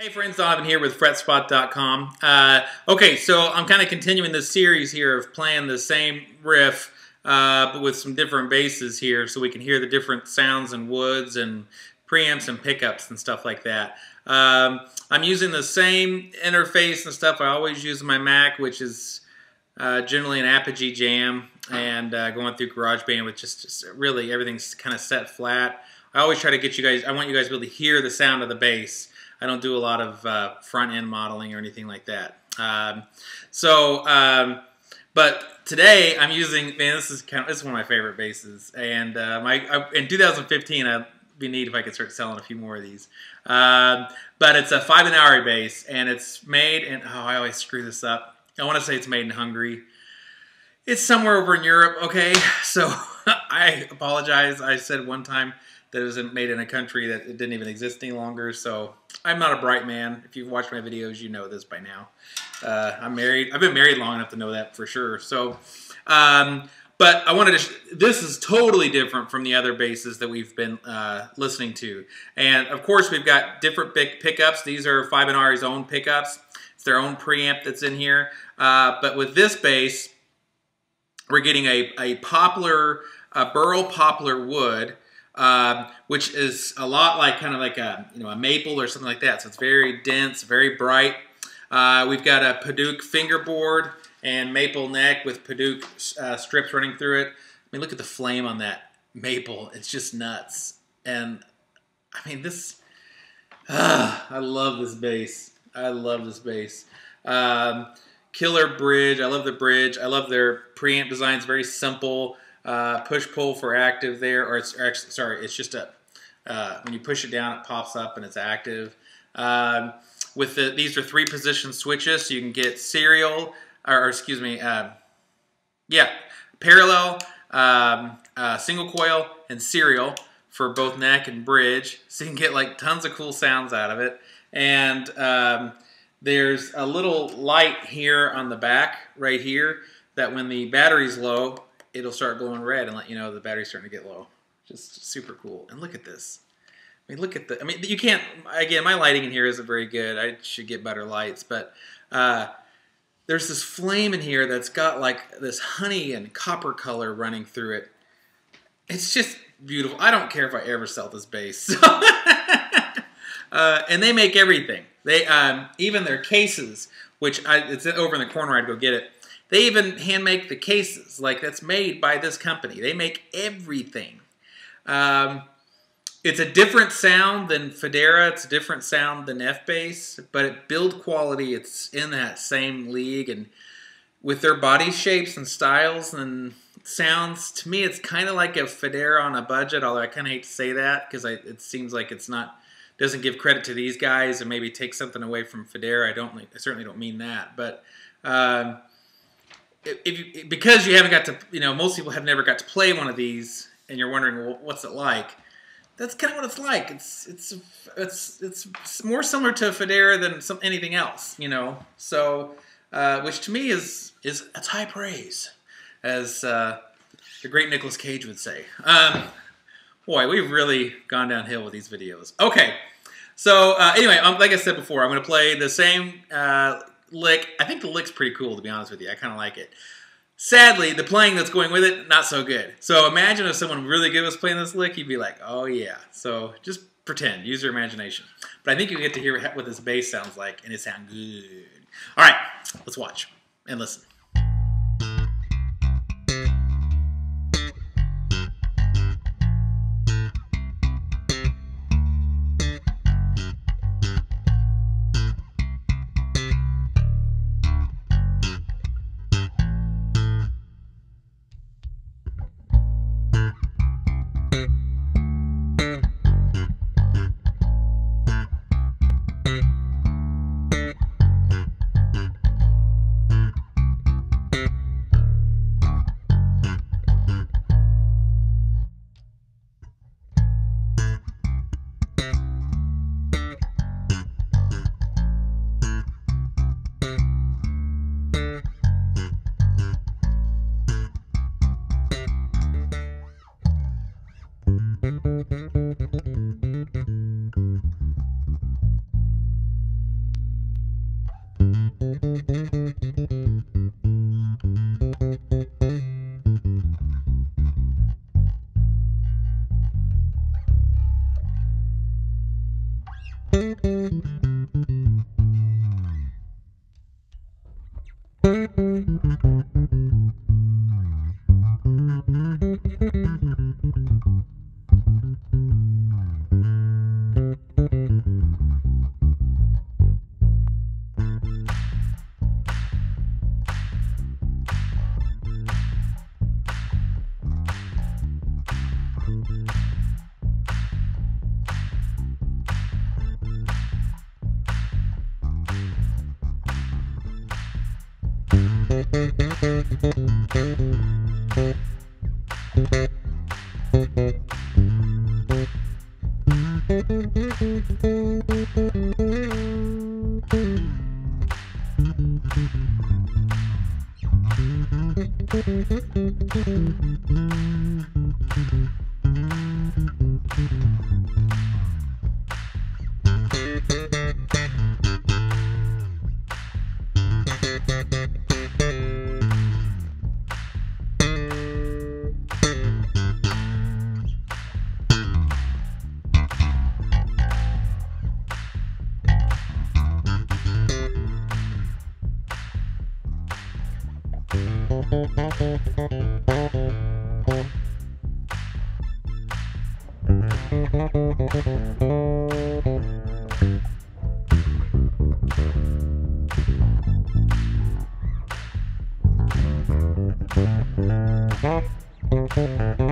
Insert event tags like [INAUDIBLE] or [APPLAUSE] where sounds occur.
Hey friends, Donovan here with fretspot.com. Uh, okay, so I'm kind of continuing this series here of playing the same riff, uh, but with some different basses here so we can hear the different sounds and woods and preamps and pickups and stuff like that. Um, I'm using the same interface and stuff I always use my Mac, which is uh, generally an Apogee Jam and uh, going through GarageBand with just, just really everything's kind of set flat. I always try to get you guys, I want you guys to be able to hear the sound of the bass. I don't do a lot of uh, front end modeling or anything like that. Um, so, um, but today I'm using, man, this is kind of, this is one of my favorite basses, And uh, my I, in 2015, I'd be neat if I could start selling a few more of these. Um, but it's a Fibenare bass, and it's made in, oh, I always screw this up. I want to say it's made in Hungary. It's somewhere over in Europe, okay? [LAUGHS] So [LAUGHS] I apologize. I said one time that isn't made in a country that it didn't even exist any longer. So I'm not a bright man. If you've watched my videos, you know this by now. Uh, I'm married. I've been married long enough to know that for sure. So, um, but I wanted to. this is totally different from the other basses that we've been uh, listening to, and of course we've got different big pickups. These are Fibenare's own pickups. It's their own preamp that's in here. Uh, but with this bass, we're getting a, a poplar, a burl poplar wood um, which is a lot like kind of like a you know a maple or something like that. So it's very dense, very bright. Uh, we've got a Padauk fingerboard and maple neck with Padauk uh, strips running through it. I mean, look at the flame on that maple. It's just nuts. And I mean, this. Uh, I love this bass. I love this bass. Um, killer bridge. I love the bridge. I love their preamp designs. Very simple uh, push pull for active there, or it's or actually, sorry, it's just a uh, when you push it down, it pops up and it's active. Um, with the these are three position switches, so you can get serial, or, or excuse me, uh, yeah, parallel, um, uh, single coil, and serial for both neck and bridge, [LAUGHS] so you can get like tons of cool sounds out of it. And um, there's a little light here on the back, right here, that when the battery's low, it'll start glowing red and let you know the battery's starting to get low. Just super cool. And look at this. I mean, look at the. I mean, you can't. Again, my lighting in here isn't very good. I should get better lights, but uh, there's this flame in here that's got like this honey and copper color running through it. It's just beautiful. I don't care if I ever sell this bass. [LAUGHS] uh, and they make everything. They um, even their cases, which I, it's over in the corner. I'd go get it. They even hand make the cases, like that's made by this company. They make everything. Um, it's a different sound than Fodera. It's a different sound than F-Bass, but at build quality, it's in that same league. And with their body shapes and styles and sounds, to me, it's kind of like a Fodera on a budget. Although I kind of hate to say that because it seems like it's not doesn't give credit to these guys and maybe take something away from Fodera. I don't. I certainly don't mean that, but. Um, if you, because you haven't got to, you know, most people have never got to play one of these, and you're wondering, well, what's it like? That's kind of what it's like. It's it's it's it's more similar to Fodera than some anything else, you know. So, uh, which to me is is it's high praise, as uh, the great Nicolas Cage would say. Um, boy, we've really gone downhill with these videos. Okay, so uh, anyway, um, like I said before, I'm going to play the same uh, lick. I think the lick's pretty cool, to be honest with you. I kind of like it. Sadly, the playing that's going with it, not so good. So imagine if someone really good was playing this lick, you'd be like, oh yeah. So just pretend, use your imagination. But I think you get to hear what this bass sounds like, and it sounds good. All right, let's watch and listen. Thank Thank you. Mm-hmm.